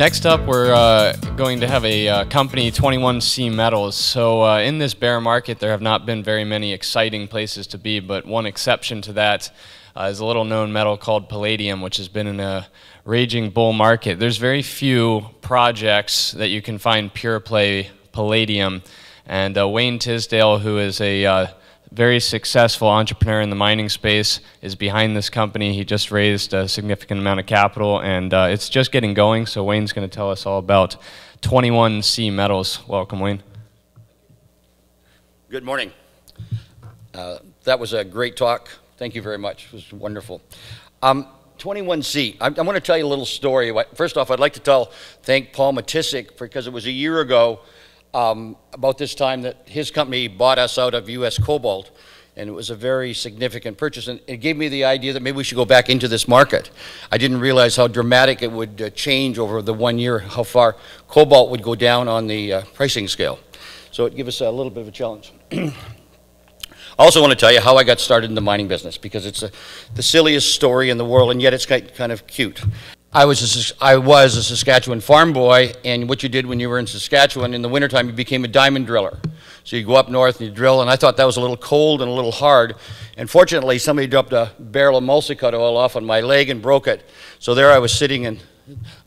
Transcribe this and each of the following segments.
Next up, we're uh, going to have a uh, company, 21C Metals. So, uh, in this bear market, there have not been very many exciting places to be, but one exception to that uh, is a little known metal called palladium, which has been in a raging bull market. There's very few projects that you can find pure play palladium. And uh, Wayne Tisdale, who is a uh, very successful entrepreneur in the mining space, is behind this company. He just raised a significant amount of capital, and uh, it's just getting going. So Wayne's going to tell us all about 21C Metals. Welcome, Wayne. Good morning. Uh, that was a great talk. Thank you very much. It was wonderful. Um, 21C. I, I want to tell you a little story. First off, I'd like to tell, thank Paul Matysek because it was a year ago um, about this time that his company bought us out of U.S. Cobalt, and it was a very significant purchase. And it gave me the idea that maybe we should go back into this market. I didn't realize how dramatic it would uh, change over the one year, how far cobalt would go down on the uh, pricing scale. So it gave us a little bit of a challenge. I also want to tell you how I got started in the mining business because it's a, the silliest story in the world, and yet it's kind of cute. I was, a, I was a Saskatchewan farm boy, and what you did when you were in Saskatchewan in the wintertime, you became a diamond driller. So you go up north and you drill, and I thought that was a little cold and a little hard. And fortunately, somebody dropped a barrel of Mulsicut oil off on my leg and broke it. So there I was sitting in,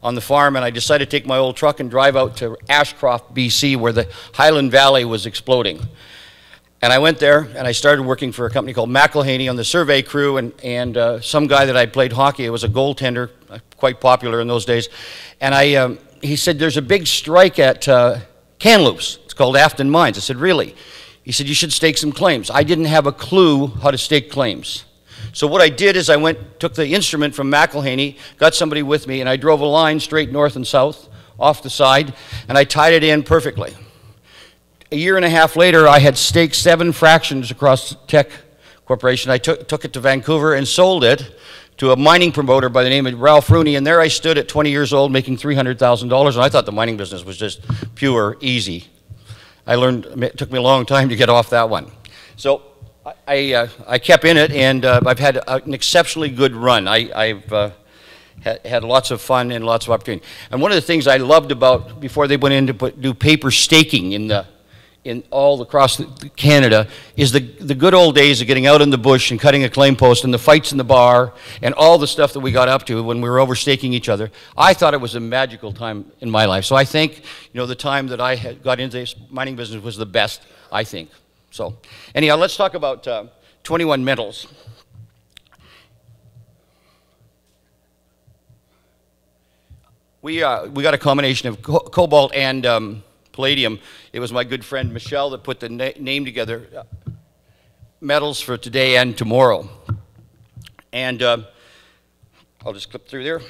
on the farm, and I decided to take my old truck and drive out to Ashcroft, BC, where the Highland Valley was exploding. And I went there and I started working for a company called McElhanney on the survey crew and, and uh, some guy that I played hockey, it was a goaltender, uh, quite popular in those days. And I, um, he said, there's a big strike at uh, Kamloops. It's called Afton Mines. I said, really? He said, you should stake some claims. I didn't have a clue how to stake claims. So what I did is I went, took the instrument from McElhanney, got somebody with me, and I drove a line straight north and south off the side, and I tied it in perfectly a year and a half later, I had staked seven fractions across Teck Corporation. I took, took it to Vancouver and sold it to a mining promoter by the name of Ralph Rooney, and there I stood at 20 years old making $300,000, and I thought the mining business was just pure, easy. I learned, it took me a long time to get off that one. So I, uh, I kept in it, and uh, I've had an exceptionally good run. I, have uh, had, had, lots of fun and lots of opportunity. And one of the things I loved about, before they went in to put, do paper staking in the in all across Canada is the, the good old days of getting out in the bush and cutting a claim post and the fights in the bar and all the stuff that we got up to when we were overstaking each other. I thought it was a magical time in my life. So I think, you know, the time that I got into this mining business was the best, I think. So anyhow, let's talk about uh, 21 metals. We, uh, we got a combination of co cobalt and um, palladium. It was my good friend Michelle that put the na name together, uh, metals for today and tomorrow. And uh, I'll just clip through there.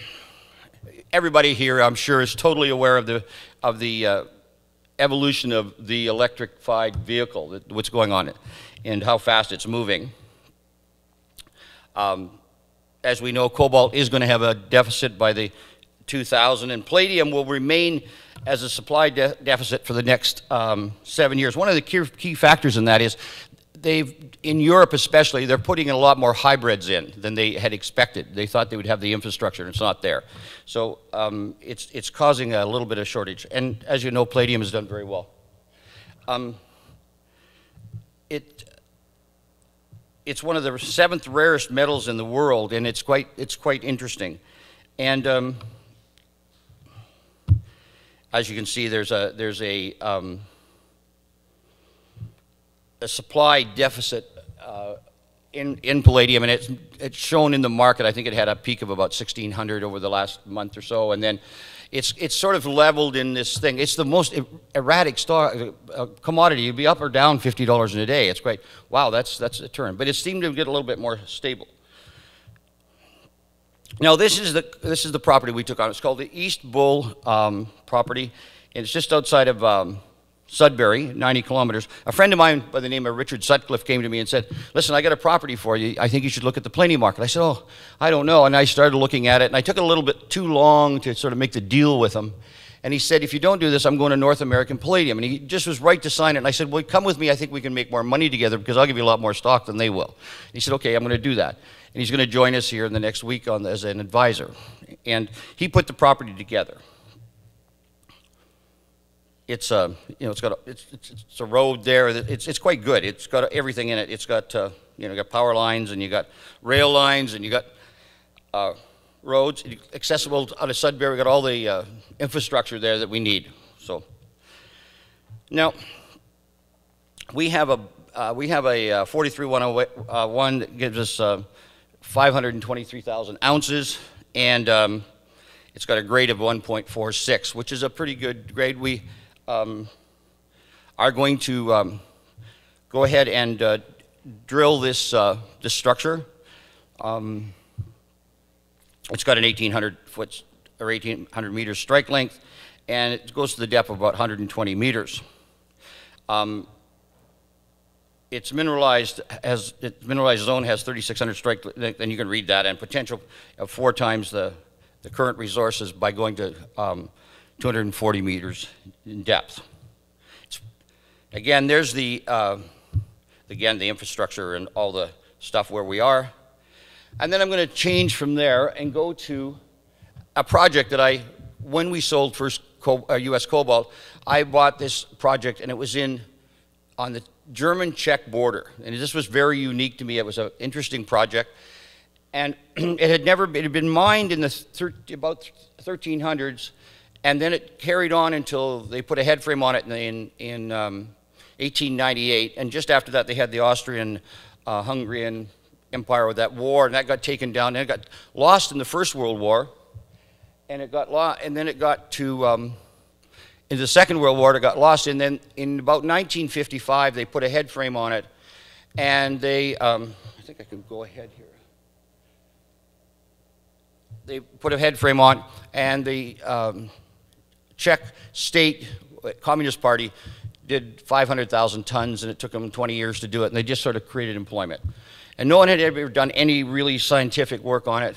Everybody here, I'm sure, is totally aware of the, of the uh, evolution of the electrified vehicle, what's going on, it, and how fast it's moving. Um, as we know, cobalt is going to have a deficit by the 2000, and palladium will remain as a supply de deficit for the next um, seven years. One of the key, key factors in that is they've, in Europe especially, they're putting a lot more hybrids in than they had expected. They thought they would have the infrastructure, and it's not there. So um, it's, it's causing a little bit of shortage. And as you know, palladium has done very well. Um, it, it's one of the seventh rarest metals in the world, and it's quite, it's quite interesting. And um, as you can see, there's a, there's a, um, a supply deficit uh, in, in palladium, and it's, it's shown in the market. I think it had a peak of about 1,600 over the last month or so, and then it's, it's sort of leveled in this thing. It's the most erratic star, uh, commodity. You'd be up or down $50 in a day. It's great. Wow, that's, that's a turn. But it seemed to get a little bit more stable. Now this is the this is the property we took on. It's called the East Bull um, property, and it's just outside of um, Sudbury, 90 kilometers. A friend of mine by the name of Richard Sutcliffe came to me and said, "Listen, I got a property for you. I think you should look at the palladium market." I said, "Oh, I don't know." And I started looking at it, and I took it a little bit too long to sort of make the deal with him. And he said, if you don't do this, I'm going to North American Palladium. And he just was right to sign it. And I said, well, come with me. I think we can make more money together because I'll give you a lot more stock than they will. And he said, okay, I'm going to do that and he's going to join us here in the next week on, as an advisor. And he put the property together. it's a, uh, you know, it's got a, it's, it's, it's, a road there. It's, it's quite good. It's got everything in it. It's got, uh, you know, got power lines and you got rail lines and you got uh, roads accessible out of Sudbury. We got all the uh, infrastructure there that we need. So now we have a uh, we have a uh, 43101 that gives us 523,000 ounces and um, it's got a grade of 1.46, which is a pretty good grade. We um, are going to um, go ahead and uh, drill this, uh, this structure. Um, it's got an 1,800 foot or 1,800 meter strike length, and it goes to the depth of about 120 meters. Um, it's mineralized has its mineralized zone has 3,600 strike and you can read that, and potential of four times the, the current resources by going to um, 240 meters in depth. It's, again, there's the, uh, again, the infrastructure and all the stuff where we are. And then I'm going to change from there and go to a project that I, when we sold first co uh, U.S. Cobalt, I bought this project and it was in, on the German-Czech border. And this was very unique to me. It was an interesting project. And it had never been, it had been mined in the about 1300s and then it carried on until they put a head frame on it in, in um, 1898. And just after that, they had the Austrian uh, Hungarian Empire with that war, and that got taken down. And it got lost in the First World War. And it got lost, and then it got to um, in the Second World War. It got lost, and then in about 1955, they put a head frame on it, and they. Um, I think I can go ahead here they put a head frame on, and the um, Czech state Communist Party did 500,000 tons, and it took them 20 years to do it, and they just sort of created employment. And no one had ever done any really scientific work on it.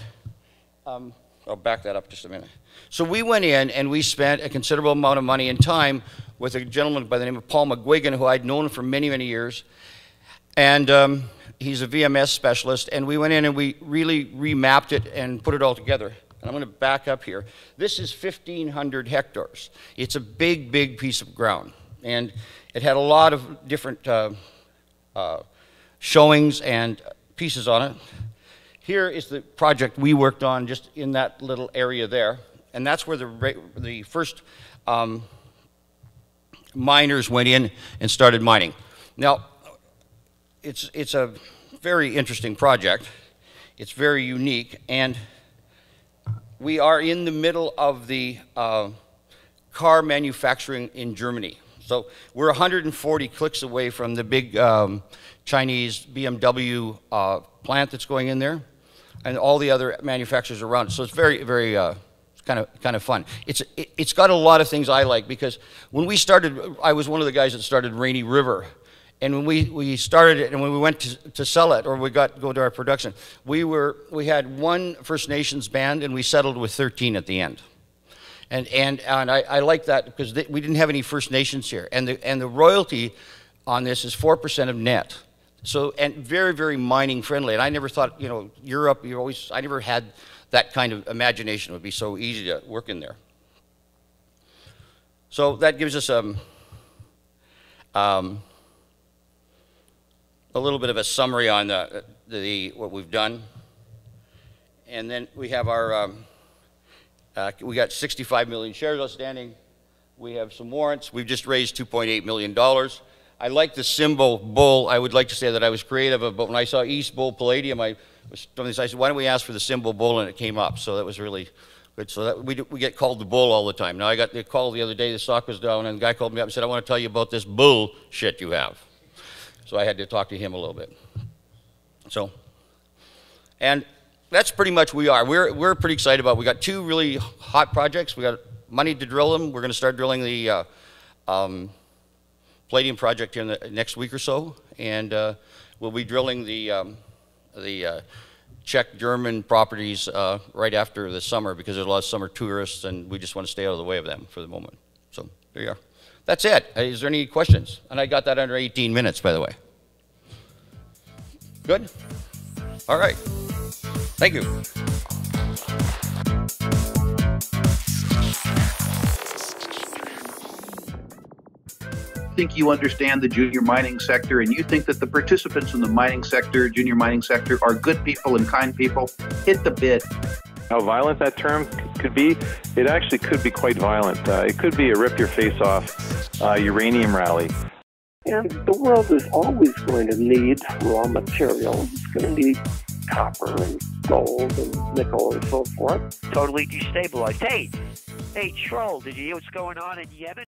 Um, I'll back that up just a minute. So we went in and we spent a considerable amount of money and time with a gentleman by the name of Paul McGuigan, who I'd known for many, many years. And um, he's a VMS specialist. And we went in and we really remapped it and put it all together. And I'm going to back up here. This is 1,500 hectares. It's a big, big piece of ground. And it had a lot of different uh, uh, showings and pieces on it. Here is the project we worked on just in that little area there. And that's where the, the first um, miners went in and started mining. Now, it's, it's a very interesting project. It's very unique. And we are in the middle of the uh, car manufacturing in Germany. So we're 140 clicks away from the big um, Chinese BMW uh, plant that's going in there, and all the other manufacturers around. So it's very, very uh, kind of kind of fun. It's it, has got a lot of things I like because when we started, I was one of the guys that started Rainy River and when we, we started it and when we went to, to sell it or we got go to our production, we, were, we had one First Nations band and we settled with 13 at the end. And, and, and I, I like that because they, we didn't have any First Nations here. And the, and the royalty on this is 4% of net. So, and very, very mining friendly. And I never thought, you know, Europe, you always, I never had that kind of imagination. It would be so easy to work in there. So that gives us um, um, a little bit of a summary on the, the what we've done. And then we have our, um, uh, we got 65 million shares outstanding. We have some warrants. We've just raised $2.8 million. I like the symbol bull. I would like to say that I was creative, but when I saw East Bull Palladium, I was I said, why don't we ask for the symbol bull? And it came up. So that was really good. So that, we, we get called the bull all the time. Now I got the call the other day, the stock was down, and the guy called me up and said, I want to tell you about this bull shit you have. So I had to talk to him a little bit. So, and that's pretty much we are. We're, we're pretty excited about it. We got two really hot projects. We got money to drill them. We're going to start drilling the uh, um, Palladium project here in the next week or so. And uh, we'll be drilling the, um, the uh, Czech German properties uh, right after the summer because there's a lot of summer tourists and we just want to stay out of the way of them for the moment. So there you are. That's it. Uh, there any questions? And I got that under 18 minutes, by the way. Good? All right. Thank you. Think you understand the junior mining sector and you think that the participants in the mining sector, junior mining sector, are good people and kind people, hit the bid. How violent that term could be, it actually could be quite violent. Uh, it could be a rip your face off uh, uranium rally. And the world is always going to need raw materials. It's going to need copper and gold and nickel and so forth. Totally destabilized. Hey, hey, Troll, did you hear what's going on in Yemen?